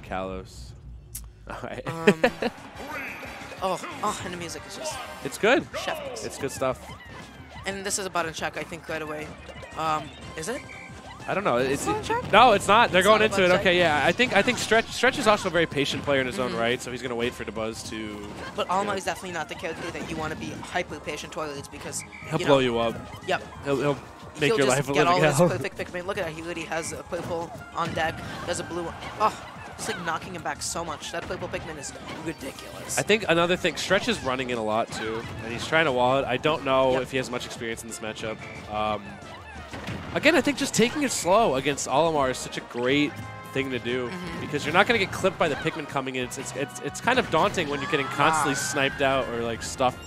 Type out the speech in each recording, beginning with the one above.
Kalos. All right. Um, oh, oh, and the music is just it's good. chef kiss. It's good stuff. And this is a button check, I think, right away. Um, is it? I don't know. It's, Button check? no, it's not. They're It's going not into it. check? Okay, yeah. I think I think Stretch Stretch is also a very patient player in his own Mhm. right, so he's gonna wait for Dabuz to. But Olimar Yeah. is definitely not the character that you want to be hyper patient towards because He'll you blow know, you up. Yep. He'll, he'll make he'll your just life a get all living his hell. perfect Pikmin. Look at that. He literally has a purple on deck. There's a blue one. Oh, it's like knocking him back so much. That purple Pikmin is ridiculous. I think another thing, Stretch is running in a lot too, and he's trying to wall it. I don't know Yep. if he has much experience in this matchup. Um, again, I think just taking it slow against Olimar is such a great thing to do Mhm. because you're not going to get clipped by the Pikmin coming in. It's, it's, it's, it's kind of daunting when you're getting constantly Wow. sniped out or like stuffed.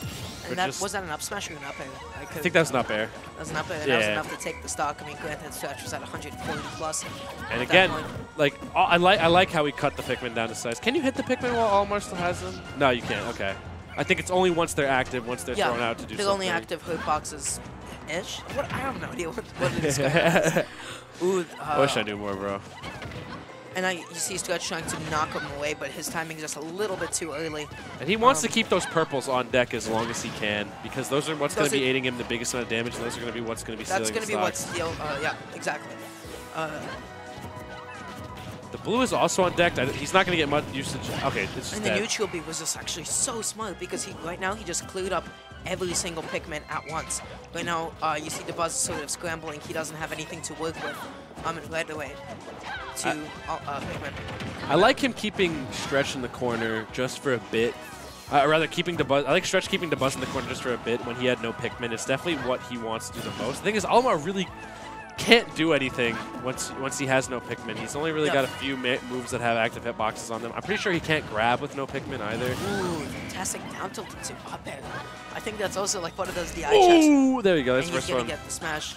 And that, was that an up smash or an up air? I, I think that was tell. not fair. That was an up air. That was enough to take the stock. I mean, granted, Stretch was at 140 plus. And again, like I like I like how he cut the Pikmin down to size. Can you hit the Pikmin while Olimar still has them? No, you can't. Okay. I think it's only once they're active, once they're yeah, thrown out to do something. only active hurt boxes ish. What I have no idea what, what it is. Ooh, uh, I wish I knew more, bro. And I, you see Stretch trying to knock him away, but his timing is just a little bit too early. And he wants Um, to keep those purples on deck as long as he can, because those are what's going to be aiding him the biggest amount of damage, and those are going to be what's going to be That's going to be what's steal. Uh, yeah, exactly. Uh, The blue is also on deck. He's not going to get much usage. Okay, it's just and the dead. neutral beat was just actually so smart because he right now he just cleared up every single Pikmin at once. Right now, uh, you see Dabuz sort of scrambling. He doesn't have anything to work with. Um, and right away to I- uh, uh, Pikmin. I like him keeping Stretch in the corner just for a bit. Uh, rather, keeping Dabuz. I like Stretch keeping Dabuz in the corner just for a bit when he had no Pikmin. It's definitely what he wants to do the most. The thing is, Olimar really can't do anything once once he has no Pikmin. He's only really Yeah. got a few moves that have active hitboxes on them. I'm pretty sure he can't grab with no Pikmin either. Ooh, fantastic down tilt to up air. I think that's also like one of those DI checks. Ooh, there you go. That's And the first one. get the smash.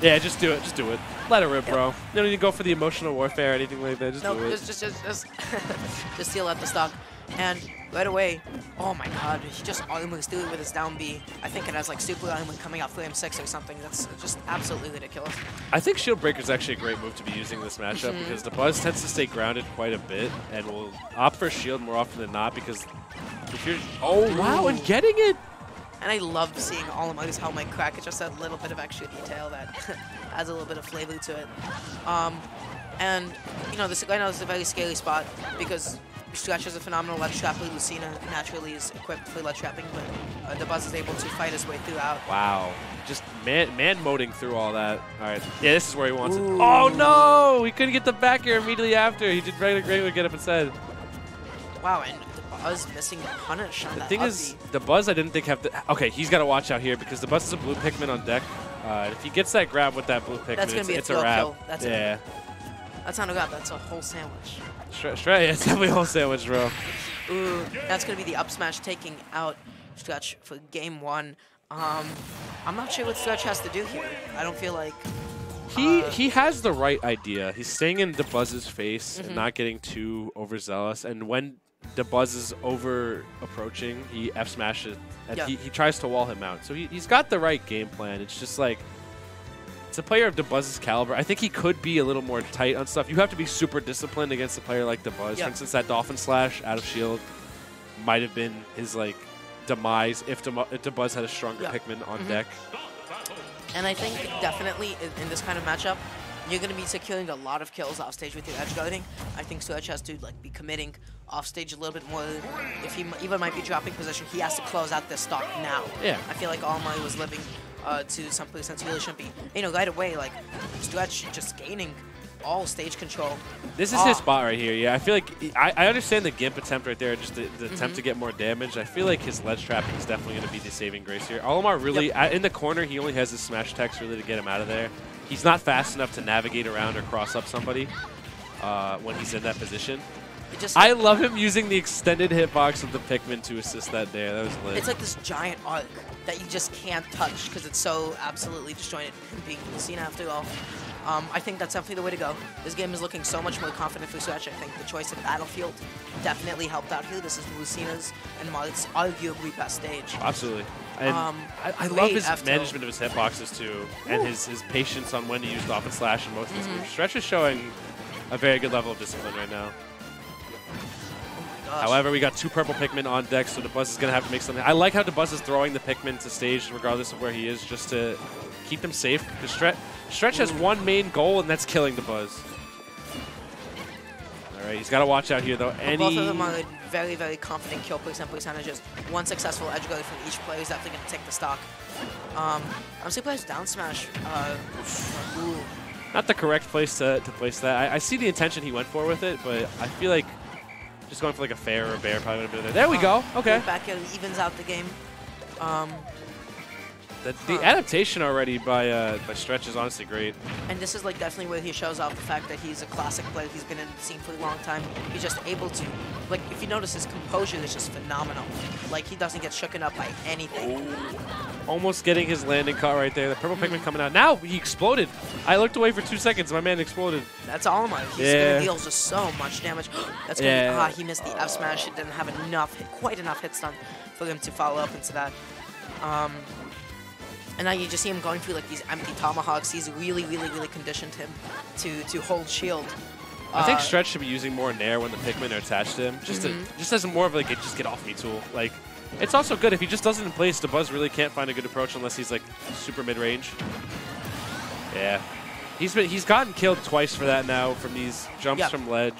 Yeah, just do it. Just do it. Let it rip, Yep. bro. You don't need to go for the emotional warfare or anything like that. Just No, do it. just, just, just, just, just steal out the stock. And right away, oh my god, he just almost threw it with his down B. I think it has like super armor coming out frame 6 or something. That's just absolutely ridiculous. I think Shield Breaker is actually a great move to be using this matchup Mhm. because Dabuz tends to stay grounded quite a bit and will opt for Shield more often than not because if you're oh wow and getting it And I love seeing all of his helmet crack. It's just a little bit of extra detail that adds a little bit of flavor to it. Um, and, you know, this right now is a very scary spot because Stretch is a phenomenal ledge trapper. Lucina naturally is equipped for ledge trapping, but uh, Dabuz is able to fight his way throughout. wow just man man moding through all that all right yeah this is where he wants Ooh. it oh no he couldn't get the back air immediately after he did very great to get up instead Wow, and Dabuz missing the punish on the that thing up is B. Dabuz I didn't think have to okay he's got to watch out here because Dabuz is a blue Pikmin on deck uh, if he gets that grab with that blue Pikmin That's gonna it's, be a it's a wrap kill. That's it. Yeah That's not a grab, that's a whole sandwich. Straight, straight, it's definitely a whole sandwich, bro. Ooh, that's gonna be the up smash taking out Stretch for game one. Um, I'm not sure what Stretch has to do here. I don't feel like He Uh, he has the right idea. He's staying in Dabuz's face Mhm. and not getting too overzealous. And when Dabuz is over approaching, he F smashes and Yeah. he, he tries to wall him out. So he, he's got the right game plan. It's just like it's a player of Dabuz's caliber. I think he could be a little more tight on stuff. You have to be super disciplined against a player like Dabuz. Yeah. For instance, that Dolphin Slash out of shield might have been his like demise if, Demo- if Dabuz had a stronger Yeah. Pikmin on Mhm. deck. And I think definitely in, in this kind of matchup, you're going to be securing a lot of kills off stage with your edge guarding. I think Stretch has to like be committing off stage a little bit more. If he m- even might be dropping position, he has to close out this stock now. Yeah. I feel like Almighty was living uh, to someplace he really shouldn't be. You know, right away, like Stretch just gaining all stage control. This is Ah. his spot right here. Yeah, I feel like I, I understand the gimp attempt right there, just the, the Mm-hmm. attempt to get more damage. I feel like his ledge trapping is definitely going to be the saving grace here. Olimar really Yep. at- in the corner. He only has his smash text really to get him out of there. He's not fast enough to navigate around or cross up somebody uh, when he's in that position. Just I love him using the extended hitbox of the Pikmin to assist that there. That was lit. It's like this giant arc that you just can't touch because it's so absolutely disjointed and being seen after all. Um, I think that's definitely the way to go. This game is looking so much more confident for Switch. I think the choice of Battlefield definitely helped out here. This is Lucina's and Marth's arguably best stage. Absolutely. And Um, I, I love his F tilt. management of his hitboxes too, and his, his patience on when to use Dolphin Slash and most of his Mhm. moves. Stretch is showing a very good level of discipline right now. However, we got two purple Pikmin on deck, so Dabuz is going to have to make something. I like how Dabuz is throwing the Pikmin to stage regardless of where he is, just to keep them safe. Because Stretch, Stretch has one main goal, and that's killing Dabuz. All right, he's got to watch out here, though. Any... Both of them are very, very confident kill percent percentages. One successful edge guard from each player is definitely going to take the stock. Um, I'm surprised down smash. Uh. Not the correct place to, to place that. I, I see the intention he went for with it, but I feel like just going for like a fair or a bair probably would have been there. There we go. Okay. Back evens out the game. Um, The, the Huh. adaptation already by uh, by Stretch is honestly great. and this is like definitely where he shows off the fact that he's a classic player. He's been in the scene for a long time. He's just able to, like, if you notice, his composure is just phenomenal. Like, he doesn't get shooken up by anything. Almost getting his landing caught right there. The purple Pikmin coming out. Now he exploded. I looked away for two seconds. My man exploded. That's all my. He's Yeah. gonna deal just so much damage. That's gonna Yeah. be, ah, he missed the F smash. He didn't have enough, hit, quite enough hits done for him to follow up into that. Um, and now you just see him going through like these empty tomahawks. He's really, really, really conditioned him to to hold shield. I think Uh, Stretch should be using more Nair when the Pikmin are attached to him. Just Mm-hmm. to, just as more of like a just get off me tool. Like it's also good if he just does it in place. Dabuz really can't find a good approach unless he's like super mid range. Yeah. He's been he's gotten killed twice for that now from these jumps Yeah. from ledge.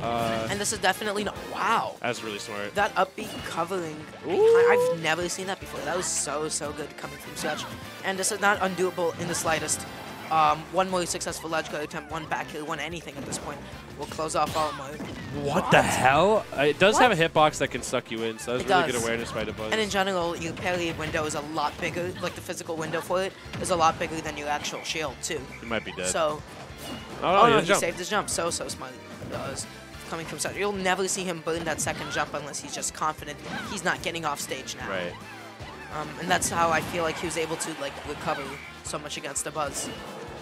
Uh, And this is definitely not. Wow. that's really smart. That upbeat covering, behind, Ooh. I've never seen that before. That was so, so good coming from Stretch. And this is not undoable in the slightest. Um, one more successful ledge guard attempt, one back hill, one anything at this point will close off all mode. What the hell? Uh, it does have a hitbox that can suck you in, so that's It really does. good awareness by Dabuz. And in general, your parry window is a lot bigger, like the physical window for it is a lot bigger than your actual shield too. he might be dead. So, oh, oh, no, he jump. saved his jump. So, so smart. Does. Coming from Stretch. You'll never see him burn that second jump unless he's just confident he's not getting off stage now. Right. Um, and that's how I feel like he was able to like recover so much against Dabuz.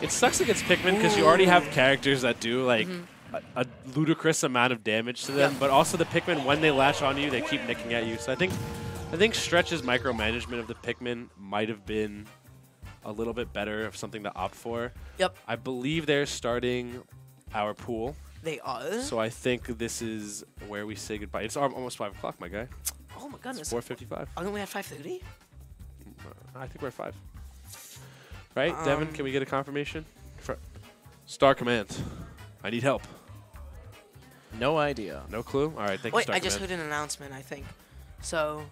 It sucks against Pikmin because you already have characters that do like mm-hmm. a, a ludicrous amount of damage to them. Yeah. but also the Pikmin when they latch on you, they keep nicking at you. So I think I think Stretch's micromanagement of the Pikmin might have been a little bit better of something to opt for. Yep, I believe they're starting our pool, they are. so I think this is where we say goodbye. It's almost five o'clock, my guy. oh my goodness. Four fifty-five. Aren't we at 5:30? I think we're at five. Right, Devin? Um, Can we get a confirmation? Fr- Star Command. I need help. No idea. No clue. All right, thank you, Wait, Star I just heard an announcement. I think. So,